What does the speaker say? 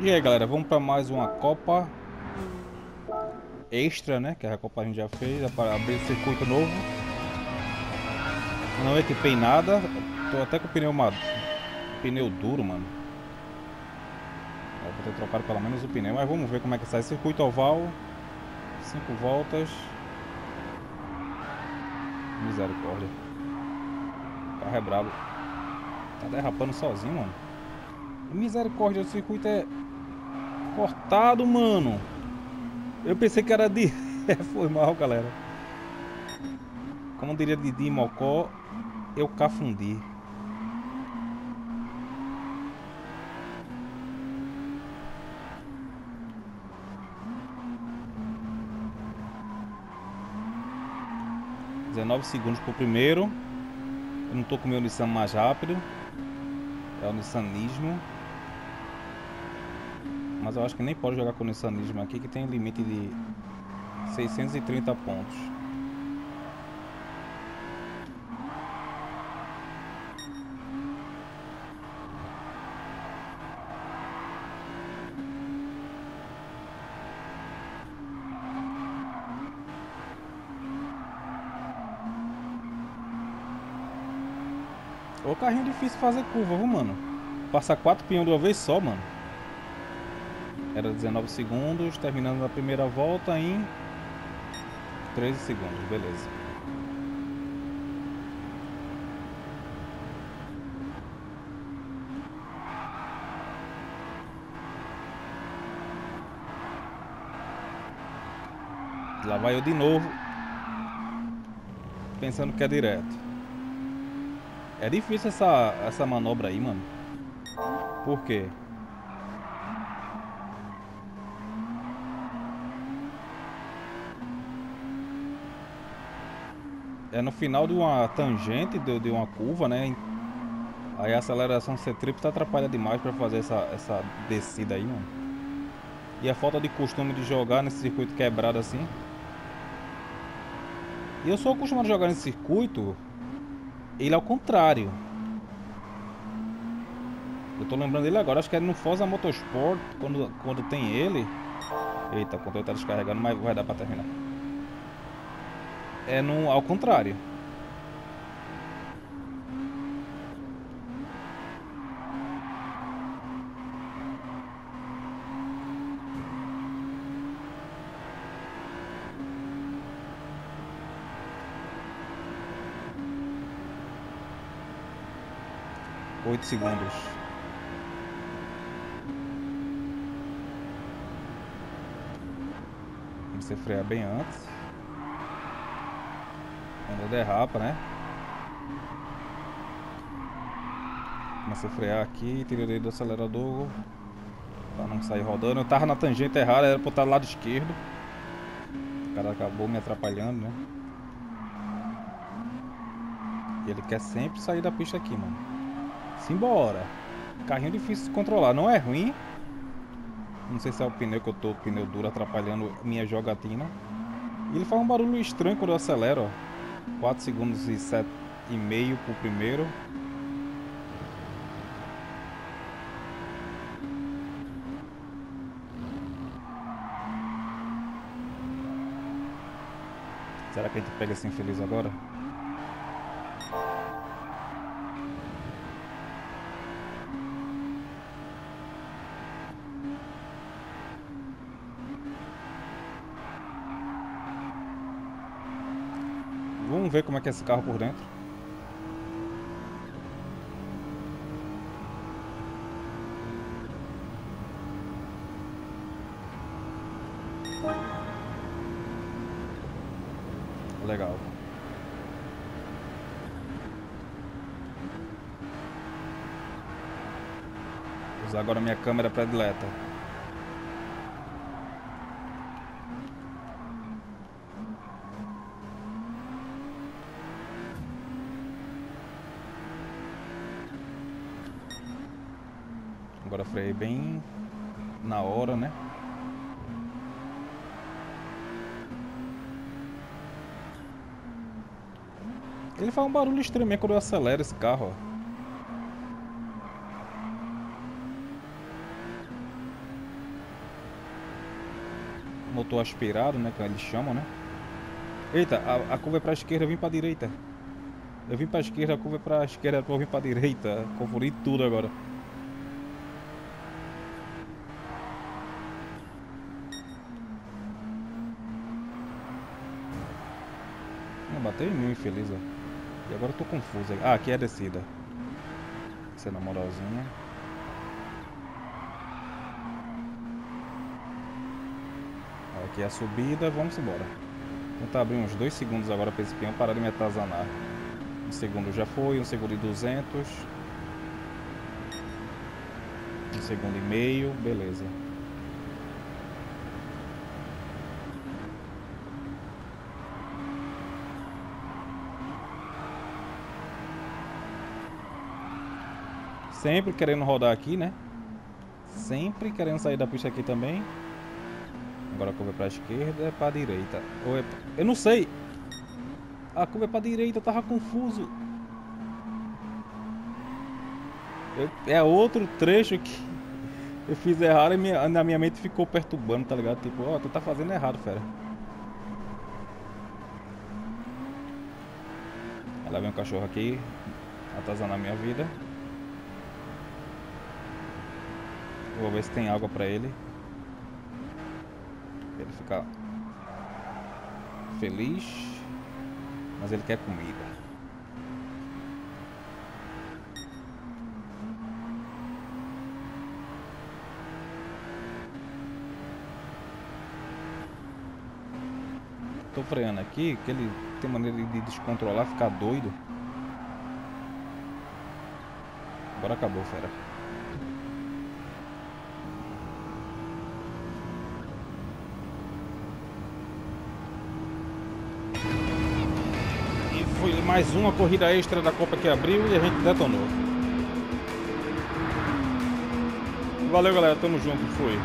E aí galera, vamos para mais uma Copa Extra, né? Que a Copa a gente já fez, é para abrir circuito novo. Não equipei nada, tô até com o pneu, pneu duro, mano. vou ter trocado pelo menos o pneu, mas vamos ver como é que sai. Circuito oval, 5 voltas. Misericórdia. O carro é brabo. Tá derrapando sozinho, mano. Misericórdia, o circuito é cortado, mano. Eu pensei que era de... Foi mal, galera. Como diria Didi Mocó, eu cafundi. Dezenove segundos pro primeiro. Eu não tô com meu Nissan mais rápido. É o Nissanismo. Mas eu acho que nem pode jogar com o Nissanismo aqui, que tem limite de 630 pontos. O carrinho difícil fazer curva, viu, mano? Passar quatro pinhões de uma vez só, mano. Era 19 segundos, terminando a primeira volta em 13 segundos, beleza. Lá vai eu de novo. Pensando que é direto. É difícil essa, essa manobra aí, mano. Por quê? É no final de uma tangente, de, de uma curva, né? Aí a aceleração C-triplo tá atrapalha demais pra fazer essa, essa descida aí, mano. E a falta de costume de jogar nesse circuito quebrado assim. E eu sou acostumado a jogar nesse circuito ele é o contrário. Eu tô lembrando dele agora, acho que é no Forza Motorsport, quando, quando tem ele. Eita, o controle tá descarregando, mas vai dar pra terminar. É no, ao contrário. 8 segundos. Você frear bem antes. Quando derrapa, né? Comecei a frear aqui, tirei do acelerador para não sair rodando. Eu tava na tangente errada, era para estar do lado esquerdo. O cara acabou me atrapalhando, né? E ele quer sempre sair da pista aqui, mano. Simbora. Carrinho difícil de controlar. Não é ruim. Não sei se é o pneu que eu tô, pneu duro, atrapalhando minha jogatina. E ele faz um barulho estranho quando eu acelero, ó. 4 segundos e 7 e meio pro primeiro. Será que a gente pega esse infeliz agora? Vamos ver como é que é esse carro por dentro. Legal. Vou usar agora minha câmera predileta. Agora freiei bem na hora, né? Ele faz um barulho estranho quando eu acelero esse carro, ó. motor aspirado, né? Que eles chamam, né? Eita, a, a curva é pra esquerda, eu vim pra direita. Eu vim pra esquerda, a curva é pra esquerda, eu vim pra direita. Confundi tudo agora. Bateu em mim, infeliz, ó. E agora eu tô confuso. Ah, aqui é a descida. Essa é na moralzinha. Aqui é a subida, vamos embora. Vou tentar abrir uns dois segundos agora para esse peão parar de me atazanar. Um segundo já foi, um segundo e 200. Um segundo e meio, beleza. Sempre querendo rodar aqui, né? Sempre querendo sair da pista aqui também. Agora a curva é pra esquerda, é pra direita. Ou é... Eu não sei. A curva é pra direita, eu tava confuso. Eu... É outro trecho que eu fiz errado e minha... na minha mente ficou perturbando, tá ligado? Tipo, ó, oh, tu tá fazendo errado, fera. Ela vem um cachorro aqui, atazando a minha vida. Vou ver se tem água pra ele. Ele fica feliz, mas ele quer comida. Tô freando aqui, que ele tem maneira de descontrolar, ficar doido. Agora acabou, fera. Mais uma corrida extra da Copa que abriu e a gente detonou. Valeu, galera. Tamo junto. Fui.